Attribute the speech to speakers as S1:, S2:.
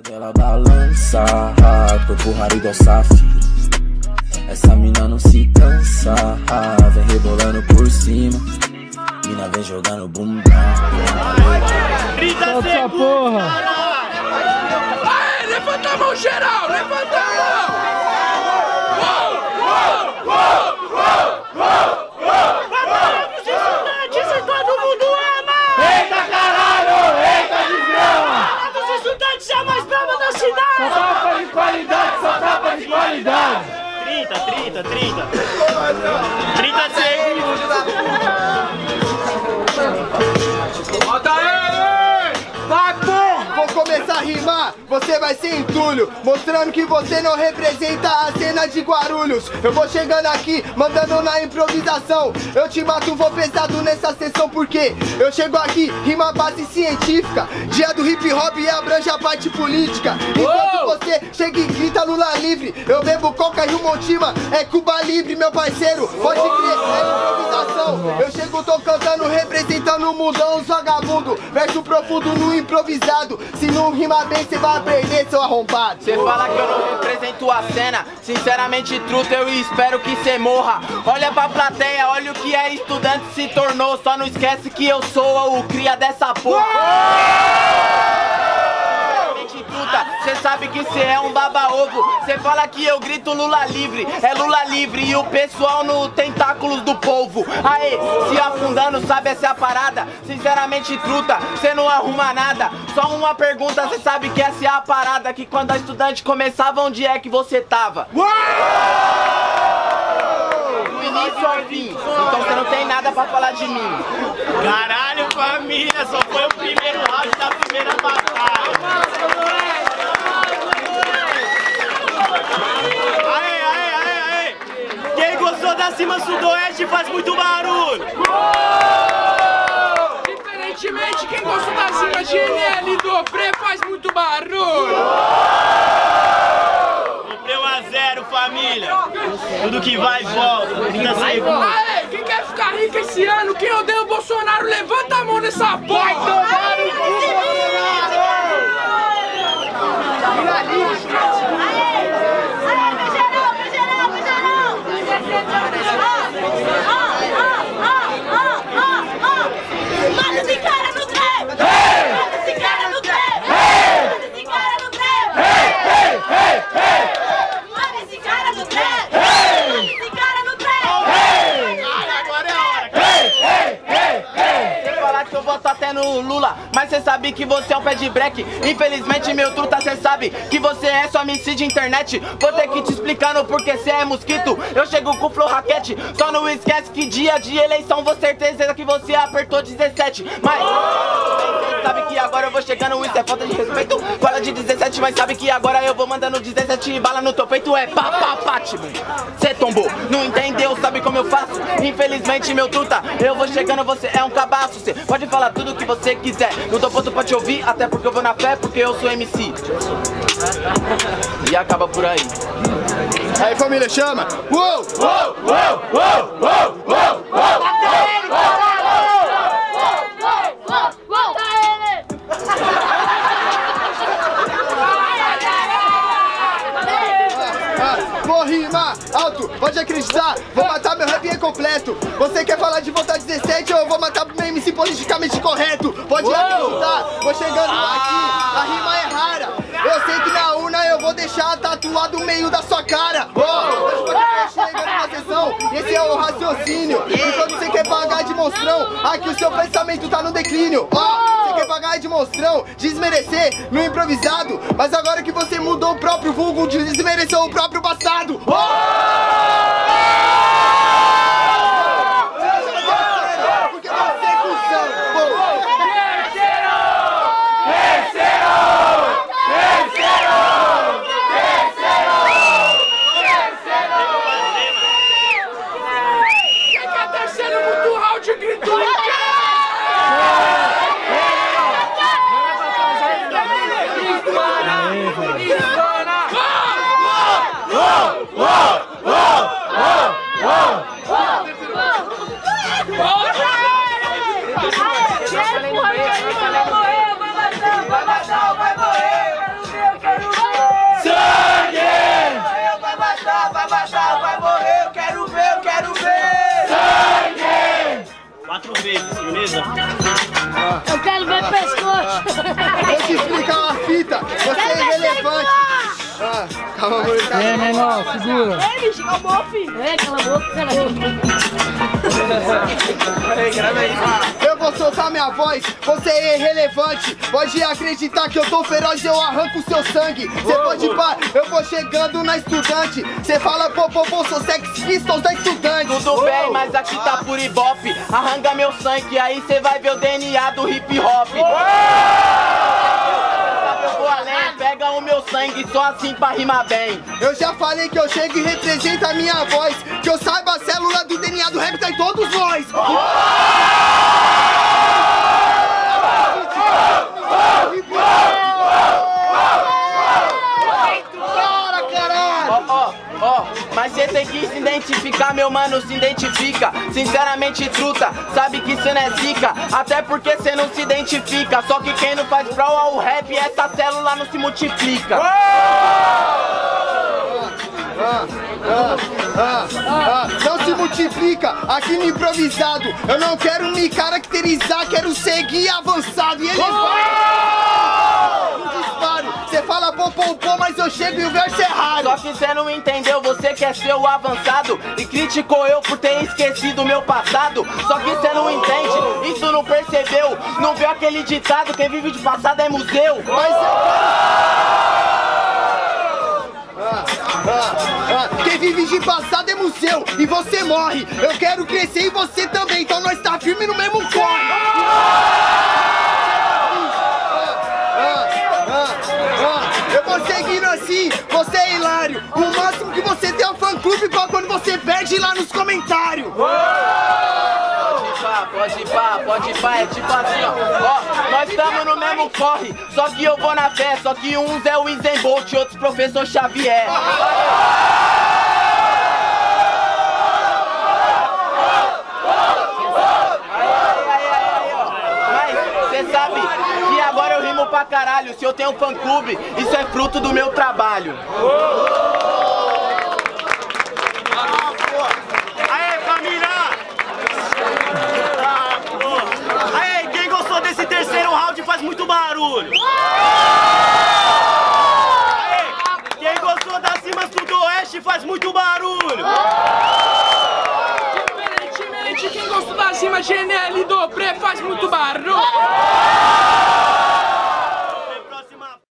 S1: Dela balança, corpo raro igual safira. Essa mina não se cansa, vem rebolando por cima. Mina vem jogando bumbum.
S2: 30
S3: Essa porra!
S2: Aê, levanta a mão geral, levanta a mão! Vamos estudantes e todo mundo ama!
S3: Eita caralho! Eita desgrama!
S2: Os estudantes é a mais brava da cidade!
S3: Tapa de qualidade, só tapa de qualidade!
S2: 30, 30, 30. 30 segundos.
S3: Bota ele! Vai, porra!
S4: Vou começar a rimar, você vai ser entulho Mostrando que você não representa a cena de Guarulhos Eu vou chegando aqui, mandando na improvisação Eu te mato, vou pesado nessa sessão Porque eu chego aqui, rima base científica Dia do hip hop e abrange a parte política Enquanto você chega e grita Lula livre. Eu bebo coca e o Montima é Cuba livre, meu parceiro. Pode crer, é improvisação. Eu chego, tô cantando, representando o mundão, os vagabundo. Verso profundo no improvisado. Se não rimar bem, cê vai aprender, seu arrombado.
S5: Cê fala que eu não represento a cena. Sinceramente, truta, eu espero que cê morra. Olha pra plateia, olha o que é estudante se tornou. Só não esquece que eu sou o cria dessa porra sabe que cê é um baba-ovo. Cê fala que eu grito Lula livre. É Lula livre e o pessoal no tentáculos do povo. Aê, se afundando, sabe essa é a parada? Sinceramente, truta, cê não arruma nada. Só uma pergunta, cê sabe que essa é a parada? Que quando a estudante começava, onde é que você tava? Do início ao fim. Então você não tem nada pra falar de mim.
S2: Caralho, família, só foi o primeiro round da primeira batalha. Cima Sudoeste faz muito barulho!
S6: Diferentemente, quem gosta da cima GNL do Opre faz muito barulho!
S2: Comprei 1 a 0 família! Tudo que vai volta, 30 segundos.
S6: Aê, quem quer ficar rico esse ano? Quem odeia o Bolsonaro, levanta a mão nessa porra!
S7: Mata esse cara no trem! Mata esse cara no trem! Mata esse cara no trem! Mata esse cara no trem! Mata esse cara no trem!
S2: Agora é a hora!
S5: Sem falar que eu voto até Mas cê sabe que você é um pé de break Infelizmente meu truta cê sabe Que você é só MC de internet. Vou ter que te explicar no porquê cê é mosquito. Eu chego com flow raquete Só não esquece que dia de eleição Vou certeza que você apertou 17 Mas sabe que agora eu vou chegando Isso é falta de respeito. Fala de 17 mas sabe que agora eu vou mandando 17 Bala no teu peito. É pá pá pá. Cê tombou, não entendeu, sabe como eu faço? Infelizmente meu truta, eu vou chegando, você é um cabaço Cê pode falar tudo que você quiser Não tô pronto pra te ouvir, até porque eu vou na fé Porque eu sou MC E acaba por aí
S4: Aí família, chama! Uou! Ah, Alto, pode acreditar, vou matar meu rap incompleto. Você quer falar de votar 17 ou eu vou matar meu MC politicamente correto? Pode acreditar, vou chegando aqui, a rima é rara. Eu sei que na urna eu vou deixar tatuado o meio da sua cara. Oh, hoje você chega numa sessão, esse é o raciocínio. Enquanto você quer pagar de monstrão, aqui o seu pensamento tá no declínio. Ó, você quer pagar de monstrão, desmerecer no improvisado. Mas agora que você mudou o próprio vulgo, desmereceu o próprio passado. Porque Calma, amor.
S3: É, menor, segura.
S7: Ei, bicho, acabou, filho. É, cala a boca,
S4: Eu vou soltar minha voz, você é irrelevante. Pode acreditar que eu tô feroz, eu arranco seu sangue. Cê pode pá, eu vou chegando na estudante. Cê fala, pô, pô, pô, sou sex pistols da estudante.
S5: Tudo bem, mas aqui tá por ibope. Arranca meu sangue, aí cê vai ver o DNA do hip hop. Sabe, eu vou além, pega o meu sangue só assim pra rimar bem.
S4: Eu já falei que eu chego e represento a minha voz. Que eu saiba a célula do DNA do rap tá em todos nós. Para, caralho!
S5: Ó, ó, ó, mas cê tem que se identificar, meu mano, se identifica. Sinceramente, truta, sabe que cê não é zica. Até porque cê não se identifica. Só que quem não faz brawl ao rap, essa célula não se multiplica.
S4: Ah, ah, ah, não se multiplica aqui no improvisado. Eu não quero me caracterizar, quero seguir avançado. E ele vai. Um disparo. Você fala pô, pô, pô, mas eu chego e o verso é raro.
S5: Só que cê não entendeu, você quer ser o avançado E criticou eu por ter esquecido o meu passado Só que cê não entende, isso não percebeu Não viu aquele ditado, quem vive de passado é museu
S4: Mas eu ah, Quem vive de passado é museu e você morre. Eu quero crescer e você também, então nós tá firme no mesmo corre. Assim, você é hilário. O máximo que você tem é um fã clube pra quando você perde lá nos comentários.
S5: Pode ir pá, pode ir pá, pode ir pá, é tipo assim ó Ó, nós estamos no mesmo corre, só que eu vou na fé Só que uns é o Usain Bolt e outros professor Xavier aí, aí, ó. Mas cê sabe que agora eu rimo pra caralho Se eu tenho fã clube, isso é fruto do meu trabalho
S2: Aê, família! Aê, quem gostou desse terceiro round faz muito barulho!